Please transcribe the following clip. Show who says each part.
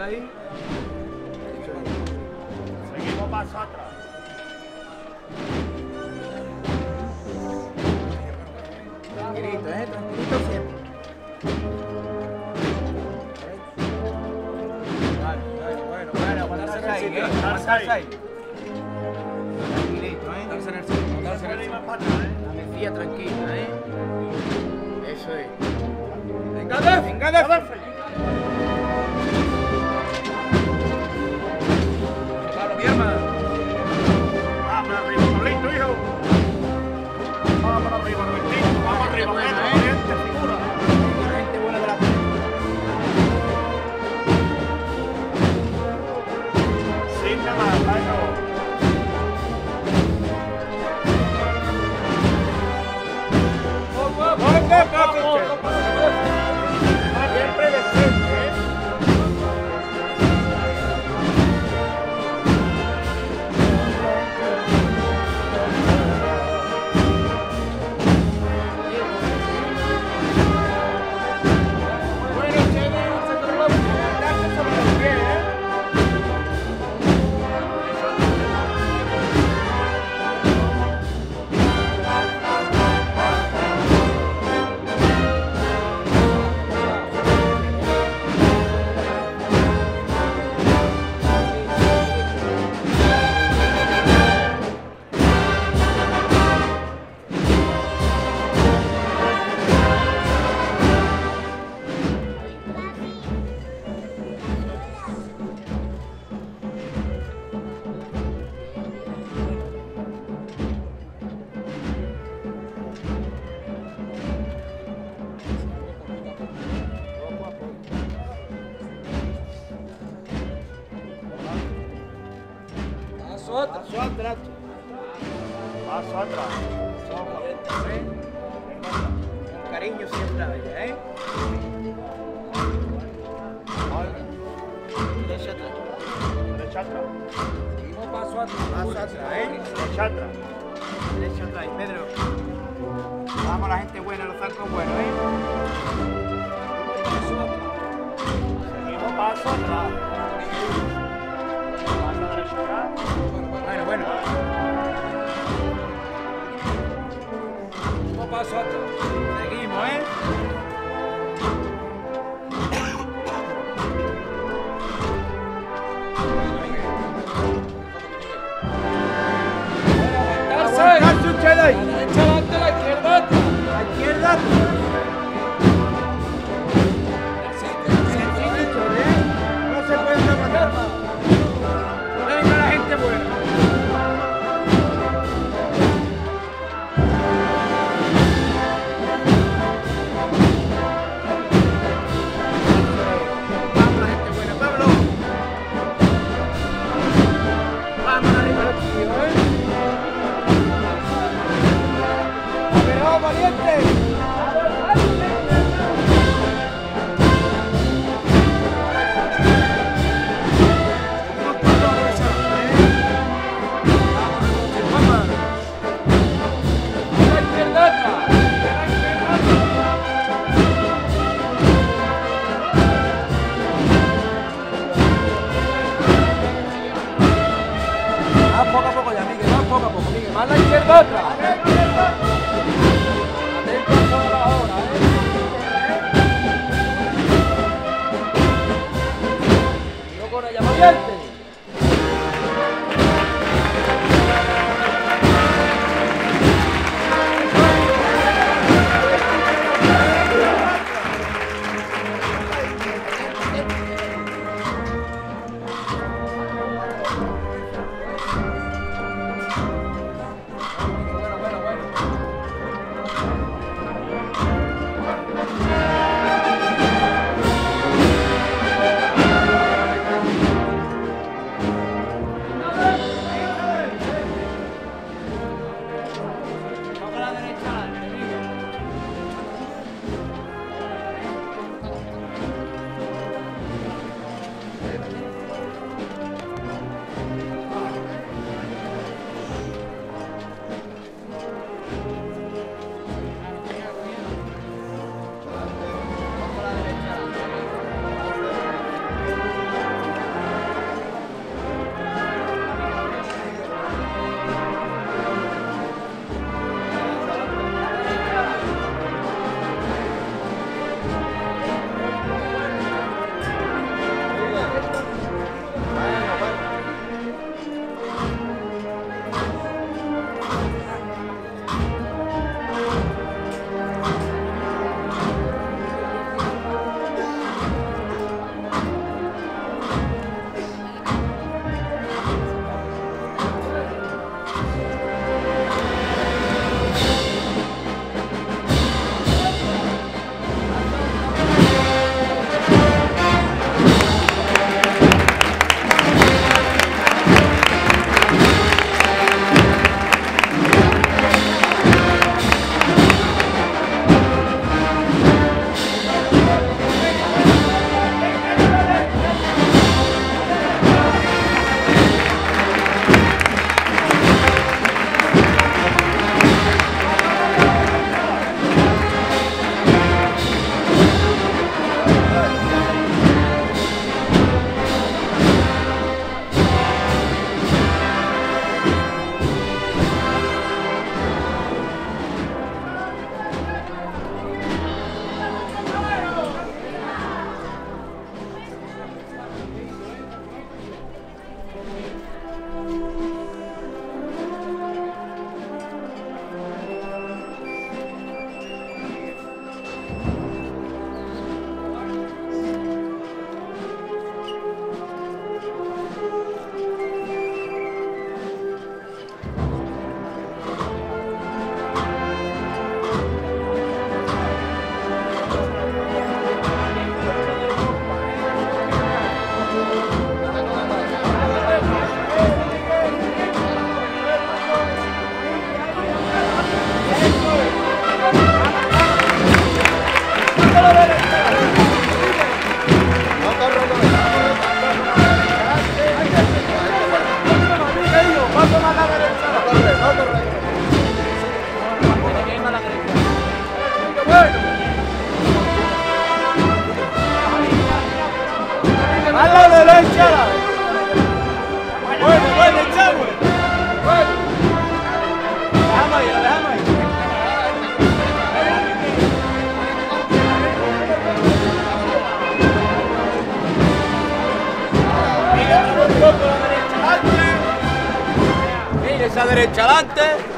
Speaker 1: ahí. Seguimos más atrás.
Speaker 2: Tranquilito, eh, tranquilito siempre. Dale, dale, bueno, bueno, el. Tranquilito, eh, el. La eh. tranquila, eh. Eso es. ¡Venga, ¡Venga, Paso atrás. Paso atrás. ¿eh? Con cariño siempre a ella, ¿eh? Derecha atrás.
Speaker 1: Derecha atrás.
Speaker 2: Seguimos paso atrás. Paso atrás, ¿eh?
Speaker 1: Derecha atrás.
Speaker 2: Derecha atrás, Pedro. Vamos la gente buena, los zancos buenos, ¿eh?
Speaker 1: Seguimos paso atrás.
Speaker 2: Bueno, bueno. Seguimos paso atrás. Seguimos, ¿eh? Más
Speaker 1: derecha adelante.